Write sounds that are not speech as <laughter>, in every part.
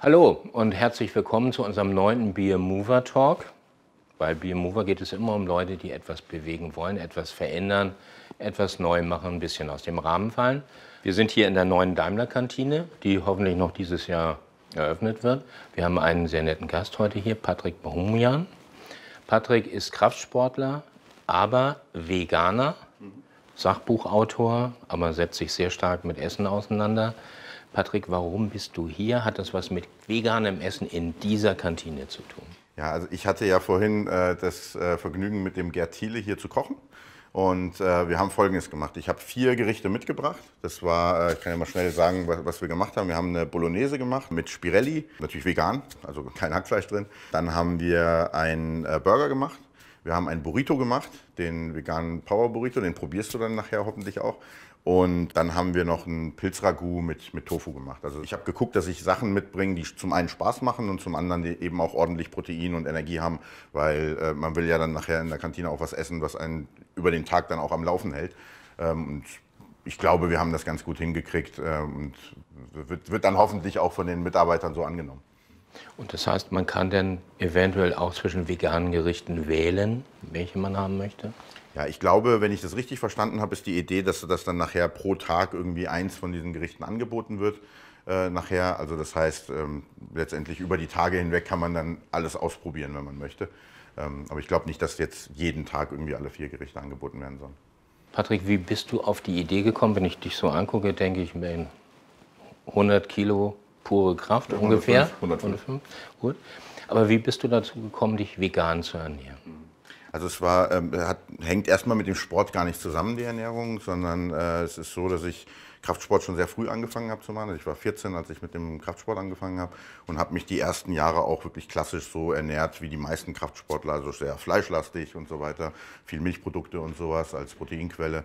Hallo und herzlich willkommen zu unserem neunten Beer Mover Talk. Bei Beer Mover geht es immer um Leute, die etwas bewegen wollen, etwas verändern, etwas neu machen, ein bisschen aus dem Rahmen fallen. Wir sind hier in der neuen Daimler-Kantine, die hoffentlich noch dieses Jahr eröffnet wird. Wir haben einen sehr netten Gast heute hier, Patrick Bahumian. Patrick ist Kraftsportler, aber Veganer, Sachbuchautor, aber setzt sich sehr stark mit Essen auseinander. Patrick, warum bist du hier? Hat das was mit veganem Essen in dieser Kantine zu tun? Ja, also ich hatte ja vorhin äh, das äh, Vergnügen, mit dem Gerd Thiele hier zu kochen. Und äh, wir haben Folgendes gemacht. Ich habe vier Gerichte mitgebracht. Das war, äh, ich kann ja mal schnell sagen, was, was, wir gemacht haben. Wir haben eine Bolognese gemacht mit Spirelli, natürlich vegan, also kein Hackfleisch drin. Dann haben wir einen äh, Burger gemacht. Wir haben einen Burrito gemacht, den veganen Power Burrito, den probierst du dann nachher hoffentlich auch. Und dann haben wir noch ein Pilzragout mit, mit Tofu gemacht. Also ich habe geguckt, dass ich Sachen mitbringe, die zum einen Spaß machen und zum anderen eben auch ordentlich Protein und Energie haben, weil äh, man will ja dann nachher in der Kantine auch was essen, was einen über den Tag dann auch am Laufen hält. Ähm, und ich glaube, wir haben das ganz gut hingekriegt äh, und wird, wird dann hoffentlich auch von den Mitarbeitern so angenommen. Und das heißt, man kann dann eventuell auch zwischen veganen Gerichten wählen, welche man haben möchte? Ja, ich glaube, wenn ich das richtig verstanden habe, ist die Idee, dass das dann nachher pro Tag irgendwie eins von diesen Gerichten angeboten wird. Äh, nachher, also das heißt, ähm, letztendlich über die Tage hinweg kann man dann alles ausprobieren, wenn man möchte. Ähm, aber ich glaube nicht, dass jetzt jeden Tag irgendwie alle vier Gerichte angeboten werden sollen. Patrick, wie bist du auf die Idee gekommen? Wenn ich dich so angucke, denke ich mir 100 Kilo pure Kraft ja, ungefähr. 105, 105. Gut. Aber wie bist du dazu gekommen, dich vegan zu ernähren? Also es war, ähm, hat, hängt erstmal mit dem Sport gar nicht zusammen, die Ernährung, sondern äh, es ist so, dass ich Kraftsport schon sehr früh angefangen habe zu machen. Ich war 14, als ich mit dem Kraftsport angefangen habe und habe mich die ersten Jahre auch wirklich klassisch so ernährt wie die meisten Kraftsportler, also sehr fleischlastig und so weiter, viel Milchprodukte und sowas als Proteinquelle.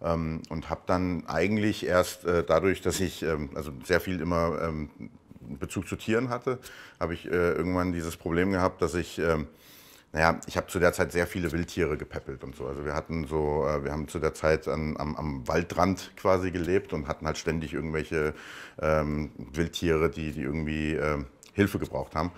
Ähm, und habe dann eigentlich erst äh, dadurch, dass ich ähm, also sehr viel immer ähm, Bezug zu Tieren hatte, habe ich äh, irgendwann dieses Problem gehabt, dass ich ähm, naja, ich habe zu der Zeit sehr viele Wildtiere gepäppelt und so. Also wir hatten so, äh, wir haben zu der Zeit an, am, am, Waldrand quasi gelebt und hatten halt ständig irgendwelche ähm, Wildtiere, die, die irgendwie äh, Hilfe gebraucht haben.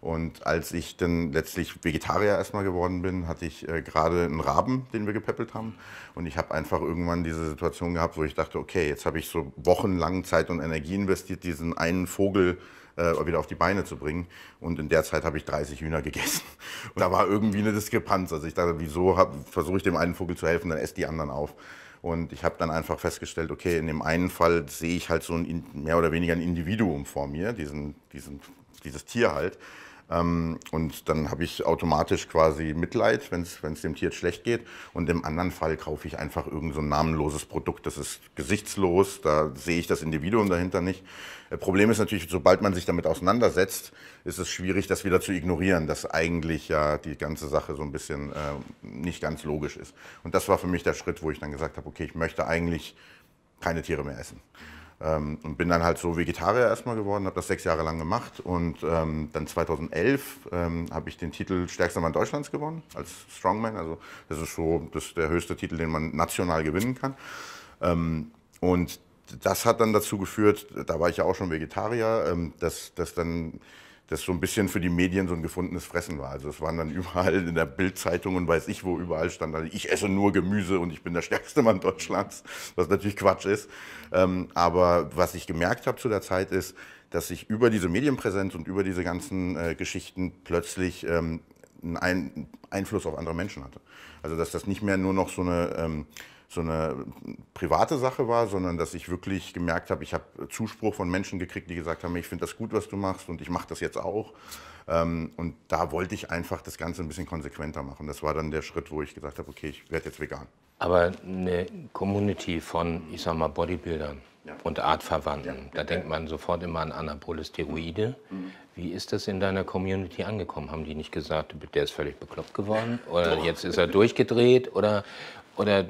Und als ich dann letztlich Vegetarier erstmal geworden bin, hatte ich äh, gerade einen Raben, den wir gepäppelt haben. Und ich habe einfach irgendwann diese Situation gehabt, wo ich dachte, okay, jetzt habe ich so wochenlang Zeit und Energie investiert, diesen einen Vogel äh, wieder auf die Beine zu bringen. Und in der Zeit habe ich 30 Hühner gegessen. <laughs> Und da war irgendwie eine Diskrepanz. Also ich dachte, wieso versuche ich dem einen Vogel zu helfen, dann esse die anderen auf. Und ich habe dann einfach festgestellt, okay, in dem einen Fall sehe ich halt so ein mehr oder weniger ein Individuum vor mir, diesen, diesen, dieses Tier halt. Ähm, und dann habe ich automatisch quasi Mitleid, wenn es dem Tier schlecht geht. Und im anderen Fall kaufe ich einfach irgend so ein namenloses Produkt, das ist gesichtslos, da sehe ich das Individuum dahinter nicht. Äh, Problem ist natürlich, sobald man sich damit auseinandersetzt, ist es schwierig, das wieder zu ignorieren, dass eigentlich ja die ganze Sache so ein bisschen äh, nicht ganz logisch ist. Und das war für mich der Schritt, wo ich dann gesagt habe, okay, ich möchte eigentlich keine Tiere mehr essen. Ähm, und bin dann halt so Vegetarier erstmal geworden, habe das sechs Jahre lang gemacht und ähm, dann 2011 ähm, habe ich den Titel Stärkster Mann Deutschlands gewonnen als Strongman. Also das ist so das ist der höchste Titel, den man national gewinnen kann. Ähm, und das hat dann dazu geführt, da war ich ja auch schon Vegetarier, ähm, dass, dass dann das so ein bisschen für die Medien so ein gefundenes Fressen war. Also es waren dann <laughs> überall in der Bildzeitung und weiß ich wo überall stand, also ich esse nur Gemüse und ich bin der stärkste Mann Deutschlands, was natürlich Quatsch ist. Ähm, aber was ich gemerkt habe zu der Zeit ist, dass ich über diese Medienpräsenz und über diese ganzen äh, Geschichten plötzlich ähm, einen Einfluss auf andere Menschen hatte. Also dass das nicht mehr nur noch so eine ähm, so eine private Sache war, sondern dass ich wirklich gemerkt habe, ich habe Zuspruch von Menschen gekriegt, die gesagt haben, ich finde das gut, was du machst und ich mache das jetzt auch. Ähm, und da wollte ich einfach das Ganze ein bisschen konsequenter machen. Das war dann der Schritt, wo ich gesagt habe, okay, ich werde jetzt vegan. Aber eine Community von, ich sag mal, Bodybuildern ja. und Artverwandten, ja. da denkt man sofort immer an anabole Steroide. Mhm. Wie ist das in deiner Community angekommen? Haben die nicht gesagt, der ist völlig bekloppt geworden? Oder Doch. jetzt ist er durchgedreht? Oder, oder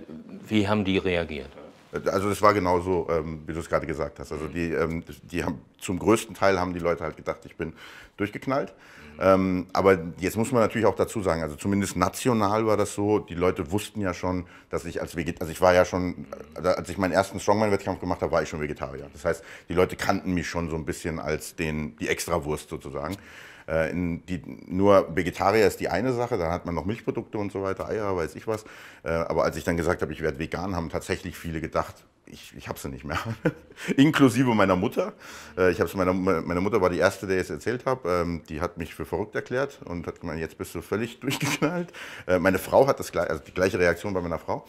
wie haben die reagiert? Also das war genauso, ähm, wie du es gerade gesagt hast. Also die, ähm, die haben zum größten Teil haben die Leute halt gedacht, ich bin durchgeknallt. Ähm, aber jetzt muss man natürlich auch dazu sagen, also zumindest national war das so, die Leute wussten ja schon, dass ich als Vegetarier, also ich war ja schon, äh, als ich meinen ersten Strongman-Wettkampf gemacht habe, war ich schon Vegetarier. Das heißt, die Leute kannten mich schon so ein bisschen als den, die Extrawurst sozusagen. Äh, die, nur Vegetarier ist die eine Sache, dann hat man noch Milchprodukte und so weiter, Eier, weiß ich was. Äh, aber als ich dann gesagt habe, ich werde vegan, haben tatsächlich viele gedacht, ich, ich habe sie nicht mehr. <laughs> Inklusive meiner Mutter. Äh, ich meiner, meine Mutter war die erste, der ich es erzählt habe. Ähm, die hat mich für verrückt erklärt und hat gemeint, jetzt bist du völlig <laughs> durchgeknallt. Meine Frau hat das, also die gleiche Reaktion bei meiner Frau.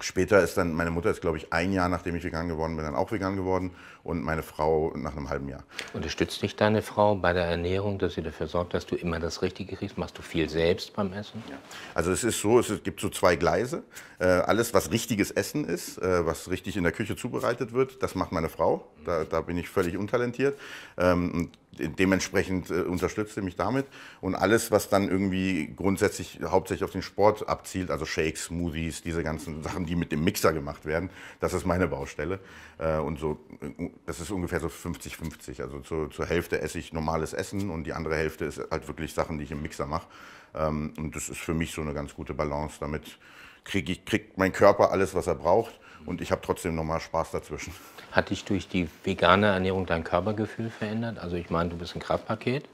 Später ist dann, meine Mutter ist, glaube ich, ein Jahr nachdem ich vegan geworden bin, dann auch vegan geworden und meine Frau nach einem halben Jahr. Unterstützt dich deine Frau bei der Ernährung, dass sie dafür sorgt, dass du immer das Richtige kriegst? Machst du viel selbst beim Essen? Ja. Also es ist so, es gibt so zwei Gleise. Äh, alles, was richtiges Essen ist, äh, was richtig in der Küche zubereitet wird, das macht meine Frau. Da, da bin ich völlig untalentiert. Ähm, dementsprechend äh, unterstützt er mich damit. Und alles, was dann irgendwie grundsätzlich hauptsächlich auf den Sport abzielt, also Shakes, Smoothies, diese ganzen Sachen, die mit dem Mixer gemacht werden, das ist meine Baustelle. Äh, und so, äh, das ist ungefähr so 50-50. Also zu, zur Hälfte esse ich normales Essen und die andere Hälfte ist halt wirklich Sachen, die ich im Mixer mache. Ähm, und das ist für mich so eine ganz gute Balance. Damit kriege ich, kriegt mein Körper alles, was er braucht und ich habe trotzdem nochmal Spaß dazwischen. Hat dich durch die vegane Ernährung dein Körpergefühl verändert? Also ich meine, du bist ein Kraftpaket,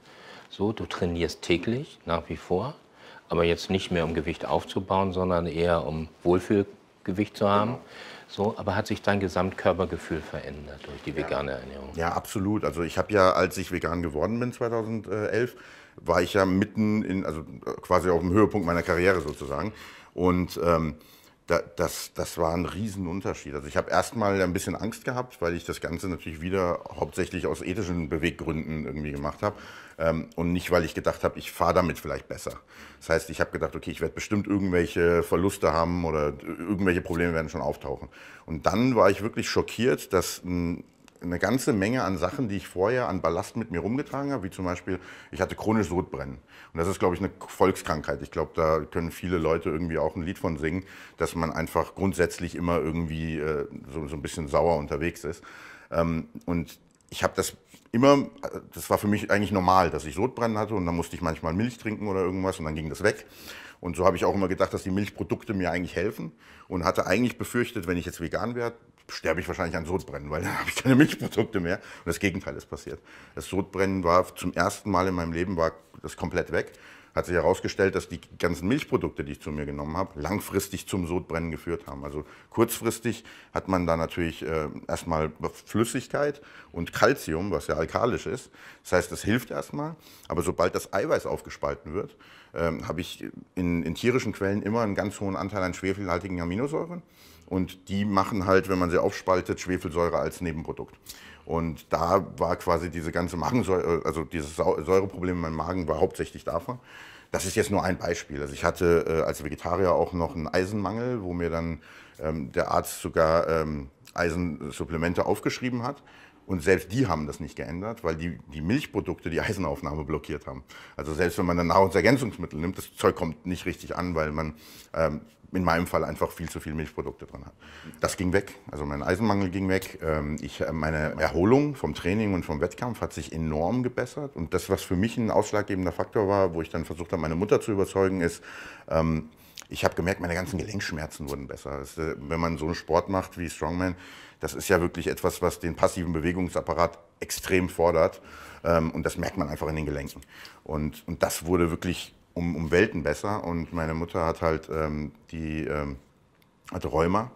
so, du trainierst täglich nach wie vor, aber jetzt nicht mehr um Gewicht aufzubauen, sondern eher um Wohlfühlgewicht zu haben. Genau. So, aber hat sich dein Gesamtkörpergefühl verändert durch die vegane Ernährung? Ja, absolut. Also ich habe ja, als ich vegan geworden bin 2011, war ich ja mitten in, also quasi auf dem Höhepunkt meiner Karriere sozusagen. Und ähm, das, das war ein Riesenunterschied. Also ich habe erstmal ein bisschen Angst gehabt, weil ich das Ganze natürlich wieder hauptsächlich aus ethischen Beweggründen irgendwie gemacht habe ähm, und nicht, weil ich gedacht habe, ich fahre damit vielleicht besser. Das heißt, ich habe gedacht, okay, ich werde bestimmt irgendwelche Verluste haben oder irgendwelche Probleme werden schon auftauchen. Und dann war ich wirklich schockiert, dass ein eine ganze Menge an Sachen, die ich vorher an Ballast mit mir rumgetragen habe, wie zum Beispiel, ich hatte chronisch Sodbrennen. Und das ist, glaube ich, eine Volkskrankheit. Ich glaube, da können viele Leute irgendwie auch ein Lied von singen, dass man einfach grundsätzlich immer irgendwie äh, so, so, ein bisschen sauer unterwegs ist. Ähm, und ich habe das immer, das war für mich eigentlich normal, dass ich Sodbrennen hatte und dann musste ich manchmal Milch trinken oder irgendwas und dann ging das weg. Und so habe ich auch immer gedacht, dass die Milchprodukte mir eigentlich helfen und hatte eigentlich befürchtet, wenn ich jetzt vegan werde, sterbe ich wahrscheinlich an Sodbrennen, weil <laughs> dann habe ich keine Milchprodukte mehr. Und das Gegenteil ist passiert. Das Sodbrennen war zum ersten Mal in meinem Leben war das komplett weg. Hat sich herausgestellt, dass die ganzen Milchprodukte, die ich zu mir genommen habe, langfristig zum Sodbrennen geführt haben. Also kurzfristig hat man da natürlich äh, erstmal Flüssigkeit und Kalzium, was ja alkalisch ist. Das heißt, das hilft erstmal. Aber sobald das Eiweiß aufgespalten wird, ähm, habe ich in, in tierischen Quellen immer einen ganz hohen Anteil an schwefelhaltigen Aminosäuren. Und die machen halt, wenn man sie aufspaltet, Schwefelsäure als Nebenprodukt. Und da war quasi diese ganze Magensäure, also dieses Säureproblem in meinem Magen war hauptsächlich davon. Das ist jetzt nur ein Beispiel. Also ich hatte äh, als Vegetarier auch noch einen Eisenmangel, wo mir dann ähm, der Arzt sogar ähm, Eisensupplemente aufgeschrieben hat. Und selbst die haben das nicht geändert, weil die, die Milchprodukte die Eisenaufnahme blockiert haben. Also selbst wenn man dann Nahrungsergänzungsmittel nimmt, das Zeug kommt nicht richtig an, weil man ähm, in meinem Fall einfach viel zu viel Milchprodukte drin hat. Das ging weg, also mein Eisenmangel ging weg. Ähm, ich, äh, meine Erholung vom Training und vom Wettkampf hat sich enorm gebessert. Und das, was für mich ein ausschlaggebender Faktor war, wo ich dann versucht habe, meine Mutter zu überzeugen, ist, ähm, ich habe gemerkt, meine ganzen Gelenkschmerzen wurden besser. Das, äh, wenn man so einen Sport macht wie Strongman, das ist ja wirklich etwas, was den passiven Bewegungsapparat extrem fordert. Ähm, und das merkt man einfach in den Gelenken. Und, und das wurde wirklich um, um Welten besser. Und meine Mutter hat halt ähm, die ähm, hatte Rheuma.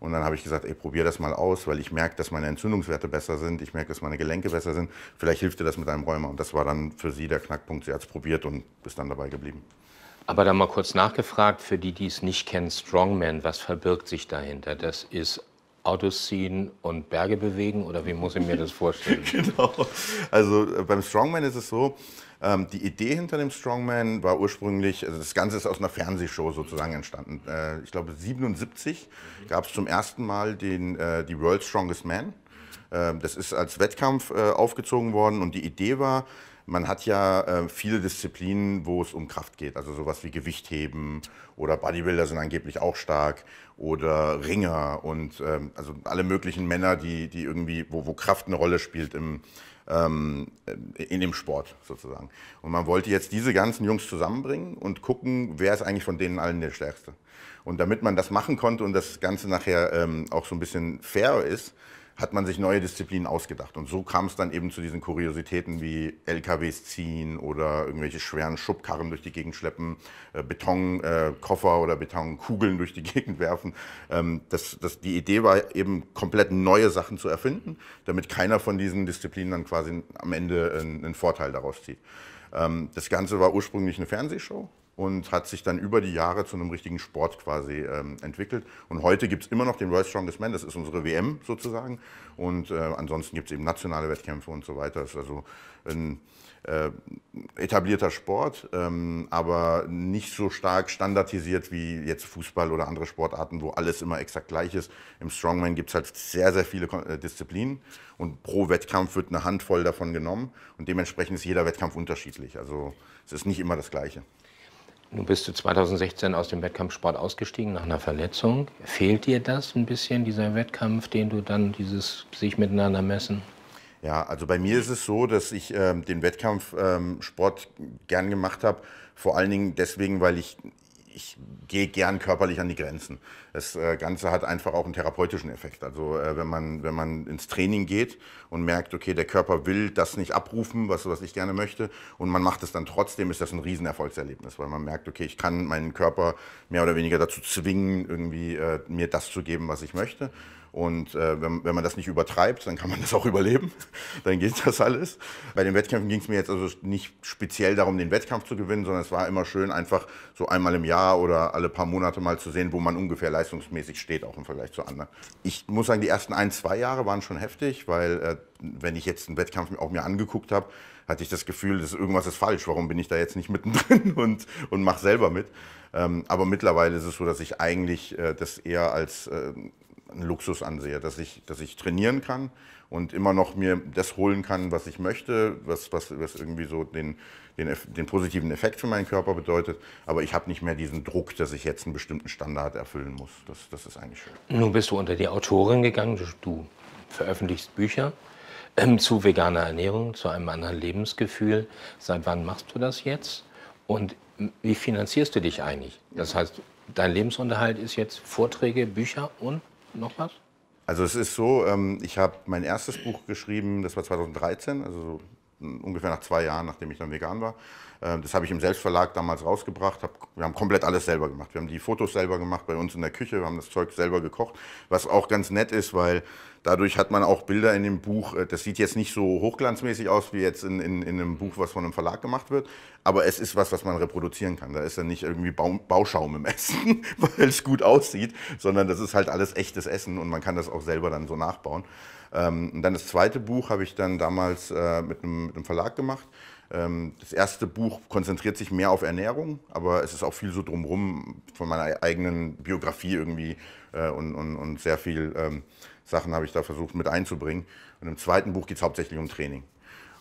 Und dann habe ich gesagt, ey, probier das mal aus, weil ich merke, dass meine Entzündungswerte besser sind, ich merke, dass meine Gelenke besser sind. Vielleicht hilft dir das mit deinem Rheuma. Und das war dann für sie der Knackpunkt. Sie hat es probiert und ist dann dabei geblieben. Aber da mal kurz nachgefragt, für die, die es nicht kennen, Strongman, was verbirgt sich dahinter? Das ist Autos ziehen und Berge bewegen oder wie muss ich mir das vorstellen? <laughs> genau. Also äh, beim Strongman ist es so, ähm, die Idee hinter dem Strongman war ursprünglich, also das Ganze ist aus einer Fernsehshow sozusagen entstanden. Äh, ich glaube 77 gab es zum ersten Mal den, äh, die World Strongest Man. Äh, das ist als Wettkampf äh, aufgezogen worden und die Idee war, man hat ja äh, viele Disziplinen, wo es um Kraft geht. Also sowas wie Gewichtheben oder Bodybuilder sind angeblich auch stark oder Ringer und ähm, also alle möglichen Männer, die, die irgendwie, wo, wo Kraft eine Rolle spielt im, ähm, in dem Sport sozusagen. Und man wollte jetzt diese ganzen Jungs zusammenbringen und gucken, wer ist eigentlich von denen allen der Stärkste. Und damit man das machen konnte und das Ganze nachher ähm, auch so ein bisschen fair ist, hat man sich neue Disziplinen ausgedacht. Und so kam es dann eben zu diesen Kuriositäten wie LKWs ziehen oder irgendwelche schweren Schubkarren durch die Gegend schleppen, äh, Betonkoffer äh, oder Betonkugeln durch die <laughs> Gegend werfen. Ähm, das, das, die Idee war eben komplett neue Sachen zu erfinden, damit keiner von diesen Disziplinen dann quasi am Ende einen, einen Vorteil daraus zieht. Ähm, das Ganze war ursprünglich eine Fernsehshow und hat sich dann über die Jahre zu einem richtigen Sport quasi ähm, entwickelt. Und heute gibt es immer noch den World Strongest Man, das ist unsere WM sozusagen. Und äh, ansonsten gibt es eben nationale Wettkämpfe und so weiter. Das ist also ein äh, etablierter Sport, ähm, aber nicht so stark standardisiert wie jetzt Fußball oder andere Sportarten, wo alles immer exakt gleich ist. Im Strongman gibt es halt sehr, sehr viele äh, Disziplinen und pro Wettkampf wird eine Handvoll davon genommen und dementsprechend ist jeder Wettkampf unterschiedlich. Also es ist nicht immer das Gleiche. Nun bist du 2016 aus dem Wettkampfsport ausgestiegen nach einer Verletzung. Fehlt dir das ein bisschen, dieser Wettkampf, den du dann dieses sich miteinander messen? Ja, also bei mir ist es so, dass ich ähm, den Wettkampfsport ähm, gern gemacht habe, vor allen Dingen deswegen, weil ich ich gehe gern körperlich an die Grenzen. Das äh, Ganze hat einfach auch einen therapeutischen Effekt. Also äh, wenn, man, wenn man ins Training geht und merkt, okay, der Körper will das nicht abrufen, was, was ich gerne möchte, und man macht es dann trotzdem, ist das ein Riesenerfolgserlebnis, weil man merkt, okay, ich kann meinen Körper mehr oder weniger dazu zwingen, irgendwie äh, mir das zu geben, was ich möchte. Und äh, wenn, wenn, man das nicht übertreibt, dann kann man das auch überleben. <laughs> dann geht das alles. Bei den Wettkämpfen ging es mir jetzt also nicht speziell darum, den Wettkampf zu gewinnen, sondern es war immer schön, einfach so einmal im Jahr oder alle paar Monate mal zu sehen, wo man ungefähr leistungsmäßig steht, auch im Vergleich zu anderen. Ich muss sagen, die ersten ein, zwei Jahre waren schon heftig, weil äh, wenn ich jetzt einen Wettkampf auch mir angeguckt habe, hatte ich das Gefühl, dass irgendwas ist falsch. Warum bin ich da jetzt nicht mittendrin <laughs> und, und mache selber mit? Ähm, aber mittlerweile ist es so, dass ich eigentlich äh, das eher als äh, einen Luxus ansehe, dass ich, dass ich trainieren kann und immer noch mir das holen kann, was ich möchte, was, was, was irgendwie so den, den, den positiven Effekt für meinen Körper bedeutet. Aber ich habe nicht mehr diesen Druck, dass ich jetzt einen bestimmten Standard erfüllen muss. Das, das ist eigentlich schön. Nun bist du unter die Autorin gegangen, du veröffentlichst Bücher ähm, zu veganer Ernährung, zu einem anderen Lebensgefühl. Seit wann machst du das jetzt? Und wie finanzierst du dich eigentlich? Das heißt, dein Lebensunterhalt ist jetzt Vorträge, Bücher und noch was? Also es ist so, ähm, ich habe mein erstes Buch geschrieben, das war 2013, also ungefähr nach zwei Jahren, nachdem ich dann vegan war. Ähm, das habe ich im Selbstverlag damals rausgebracht. wir haben komplett alles selber gemacht. Wir haben die Fotos selber gemacht bei uns in der Küche, wir haben das Zeug selber gekocht, was auch ganz nett ist, weil Dadurch hat man auch Bilder in dem Buch, äh, das sieht jetzt nicht so hochglanzmäßig aus wie jetzt in, in, in einem Buch, was von einem Verlag gemacht wird, aber es ist was, was man reproduzieren kann. Da ist ja nicht irgendwie Bauschaum im Essen, <laughs> weil es gut aussieht, sondern das ist halt alles echtes Essen und man kann das auch selber dann so nachbauen. Ähm, und dann das zweite Buch habe ich dann damals äh, mit, einem, mit einem Verlag gemacht. Ähm, das erste Buch konzentriert sich mehr auf Ernährung, aber es ist auch viel so drumherum von meiner eigenen Biografie irgendwie äh, und, und, und sehr viel ähm, Sachen habe ich da versucht mit einzubringen. Und im zweiten Buch geht es hauptsächlich um Training.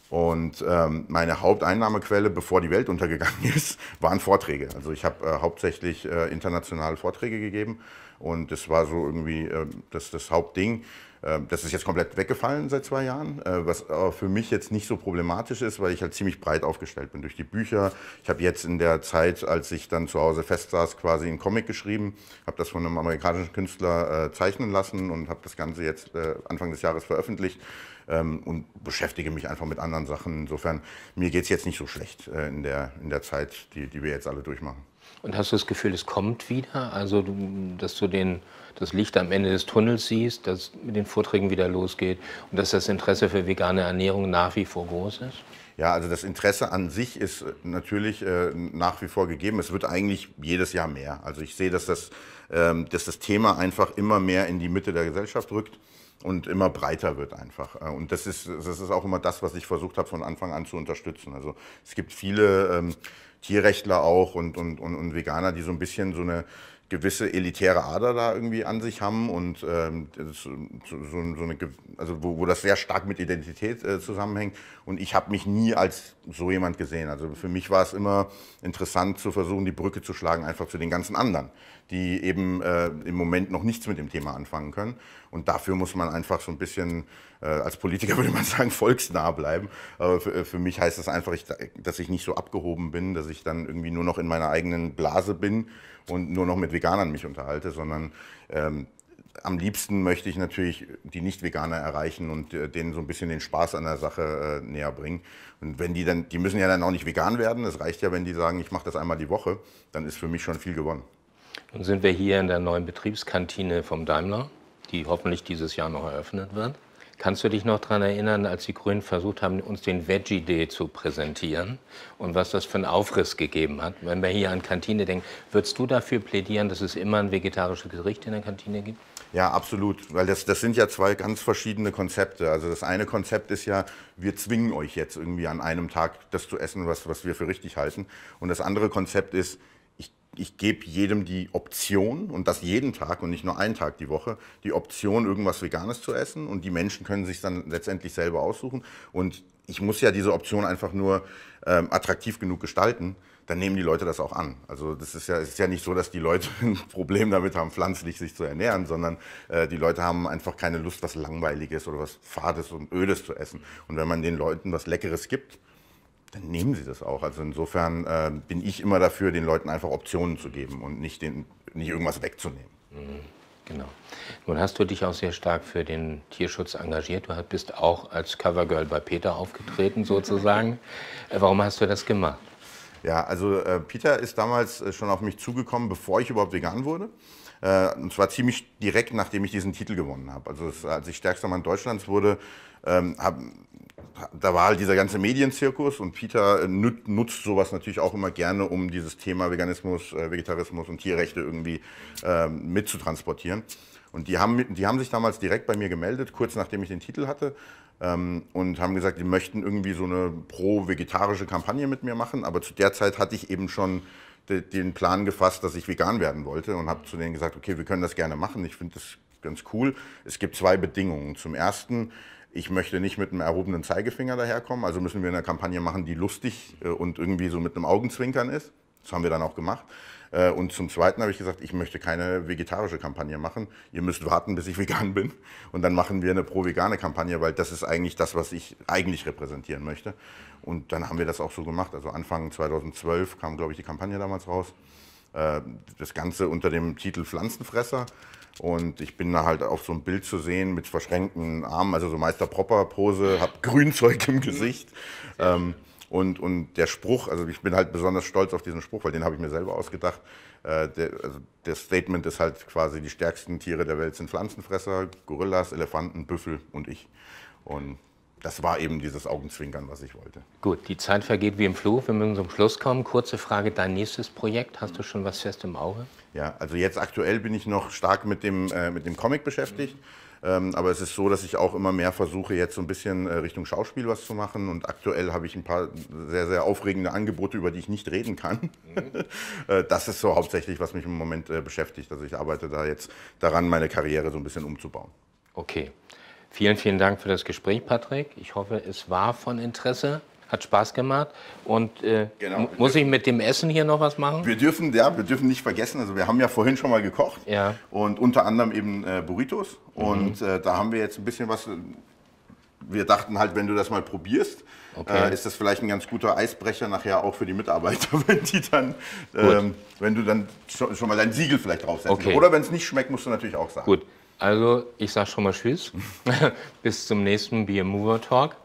Und ähm, meine Haupteinnahmequelle, bevor die Welt untergegangen <laughs> ist, waren Vorträge. Also ich habe äh, hauptsächlich äh, internationale Vorträge gegeben und das war so irgendwie äh, das, das Hauptding. Ähm, das ist jetzt komplett weggefallen seit zwei Jahren, äh, was für mich jetzt nicht so problematisch ist, weil ich halt ziemlich breit aufgestellt bin durch die Bücher. Ich habe jetzt in der Zeit, als ich dann zu Hause festsaß, quasi einen Comic geschrieben, habe das von einem amerikanischen Künstler äh, zeichnen lassen und habe das Ganze jetzt äh, Anfang des Jahres veröffentlicht ähm, und beschäftige mich einfach mit anderen Sachen. Insofern, mir geht es jetzt nicht so schlecht in, der, in der Zeit, die, die wir jetzt alle durchmachen. Und hast du das Gefühl, es kommt wieder? Also, dass du den, das Licht am Ende des Tunnels siehst, dass mit den Vorträgen wieder losgeht und dass das Interesse für vegane Ernährung nach wie vor groß ist? Ja, also das Interesse an sich ist natürlich äh, nach wie vor gegeben. Es wird eigentlich jedes Jahr mehr. Also ich sehe, dass das, ähm, dass das Thema einfach immer mehr in die Mitte der Gesellschaft rückt und immer breiter wird einfach. Äh, und das ist, das ist auch immer das, was ich versucht habe von Anfang an zu unterstützen. Also es gibt viele ähm, Tierrechtler auch und, und, und, und Veganer, die so ein bisschen so eine gewisse elitäre Ader da irgendwie an sich haben und ähm, so, so, eine, also wo, wo das sehr stark mit Identität äh, zusammenhängt. Und ich habe mich nie als so jemand gesehen. Also für mich war es immer interessant zu versuchen, die Brücke zu schlagen, einfach zu den ganzen anderen, die eben äh, im Moment noch nichts mit dem Thema anfangen können. Und dafür muss man einfach so ein bisschen, äh, als Politiker <laughs> würde man sagen, volksnah bleiben. Aber für, für mich heißt das einfach, ich, dass ich nicht so abgehoben bin, dass ich dann irgendwie nur noch in meiner eigenen Blase bin und nur noch mit Veganern mich unterhalte, sondern ähm, am liebsten möchte ich natürlich die Nicht-Veganer erreichen und äh, denen so ein bisschen den Spaß an der Sache äh, näher bringen. Und wenn die dann, die müssen ja dann auch nicht vegan werden. Es reicht ja, wenn die sagen, ich mache das einmal die Woche, dann ist für mich schon viel gewonnen. Nun sind wir hier in der neuen Betriebskantine vom Daimler, die hoffentlich dieses Jahr noch eröffnet wird. Kannst du dich noch daran erinnern, als die Grünen versucht haben, uns den Veggie Day zu präsentieren und was das für einen Aufriss gegeben hat? Wenn wir hier an Kantine denken, würdest du dafür plädieren, dass es immer ein vegetarisches Gericht in der Kantine gibt? Ja, absolut, weil das, das sind ja zwei ganz verschiedene Konzepte. Also das eine Konzept ist ja, wir zwingen euch jetzt irgendwie an einem Tag das zu essen, was, was wir für richtig halten. Und das andere Konzept ist, ich gebe jedem die Option und das jeden Tag und nicht nur einen Tag die Woche, die Option, irgendwas Veganes zu essen und die Menschen können sich dann letztendlich selber aussuchen. Und ich muss ja diese Option einfach nur ähm, attraktiv genug gestalten, dann nehmen die Leute das auch an. Also das ist ja, es ist ja nicht so, dass die Leute <laughs> ein Problem damit haben, pflanzlich sich zu ernähren, sondern äh, die Leute haben einfach keine Lust, was Langweiliges oder was Fades und Ödes zu essen. Und wenn man den Leuten was Leckeres gibt, dann nehmen sie das auch. Also insofern äh, bin ich immer dafür, den Leuten einfach Optionen zu geben und nicht, den, nicht irgendwas wegzunehmen. Mhm, genau. Nun hast du dich auch sehr stark für den Tierschutz engagiert. Du bist auch als Covergirl bei Peter aufgetreten, <laughs> sozusagen. Äh, warum hast du das gemacht? Ja, also äh, Peter ist damals äh, schon auf mich zugekommen, bevor ich überhaupt vegan wurde. Äh, und zwar ziemlich direkt, nachdem ich diesen Titel gewonnen habe. Also als ich stärkster Mann Deutschlands wurde, ähm, hab, da war halt dieser ganze Medienzirkus und Peter äh, nutzt sowas natürlich auch immer gerne, um dieses Thema Veganismus, äh, Vegetarismus und Tierrechte irgendwie äh, mitzutransportieren. Und die haben, die haben sich damals direkt bei mir gemeldet, kurz nachdem ich den Titel hatte, ähm, und haben gesagt, die möchten irgendwie so eine pro-vegetarische Kampagne mit mir machen. Aber zu der Zeit hatte ich eben schon de, den Plan gefasst, dass ich vegan werden wollte und habe zu denen gesagt, okay, wir können das gerne machen. Ich finde das ganz cool. Es gibt zwei Bedingungen. Zum ersten, ich möchte nicht mit einem erhobenen Zeigefinger daherkommen, also müssen wir eine Kampagne machen, die lustig äh, und irgendwie so mit einem Augenzwinkern ist. Das haben wir dann auch gemacht. Äh, und zum Zweiten habe ich gesagt, ich möchte keine vegetarische Kampagne machen. Ihr müsst warten, bis ich vegan bin. Und dann machen wir eine pro-vegane Kampagne, weil das ist eigentlich das, was ich eigentlich repräsentieren möchte. Und dann haben wir das auch so gemacht. Also Anfang 2012 kam, glaube ich, die Kampagne damals raus. Äh, das Ganze unter dem Titel Pflanzenfresser. Und ich bin da halt auf so einem Bild zu sehen mit verschränkten Armen, also so Meister Propper Pose, habe <laughs> Grünzeug im Gesicht. Ähm, und, und der Spruch, also ich bin halt besonders stolz auf diesen Spruch, weil den habe ich mir selber ausgedacht. Äh, der, also der Statement ist halt quasi, die stärksten Tiere der Welt sind Pflanzenfresser, Gorillas, Elefanten, Büffel und ich. Und das war eben dieses Augenzwinkern, was ich wollte. Gut, die Zeit vergeht wie im Flug. Wir müssen zum Schluss kommen. Kurze Frage, dein nächstes Projekt, hast du schon was fest im Auge? Ja, also jetzt aktuell bin ich noch stark mit dem, äh, mit dem Comic beschäftigt. Mhm. Ähm, aber es ist so, dass ich auch immer mehr versuche, jetzt so ein bisschen äh, Richtung Schauspiel was zu machen. Und aktuell habe ich ein paar sehr, sehr aufregende Angebote, über die ich nicht reden kann. Mhm. <laughs> Äh, das ist so hauptsächlich, was mich im Moment äh, beschäftigt. Also ich arbeite da jetzt daran, meine Karriere so ein bisschen umzubauen. Okay. Vielen, vielen Dank für das Gespräch, Patrick. Ich hoffe, es war von Interesse. Hat Spaß gemacht. Und äh, genau. muss ich mit dem Essen hier noch was machen? Wir dürfen, ja, wir dürfen nicht vergessen, also wir haben ja vorhin schon mal gekocht. Ja. Und unter anderem eben äh, Burritos. Mhm. Und äh, da haben wir jetzt ein bisschen was. Wir dachten halt, wenn du das mal probierst, okay. Äh, ist das vielleicht ein ganz guter Eisbrecher nachher auch für die Mitarbeiter, <laughs> wenn die dann, ähm, wenn du dann schon, schon, mal dein Siegel vielleicht draufsetzt. Okay. Oder wenn es nicht schmeckt, musst du natürlich auch sagen. Gut. Also ich sage schon mal Tschüss. <laughs> Bis zum nächsten Beer Mover Talk.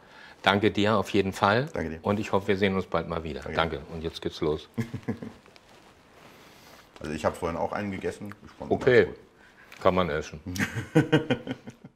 Danke dir auf jeden Fall. Danke dir. Und ich hoffe, wir sehen uns bald mal wieder. Danke. Danke. Und jetzt geht's los. <laughs> also ich habe vorhin auch einen gegessen. Okay. Kann man essen. <laughs>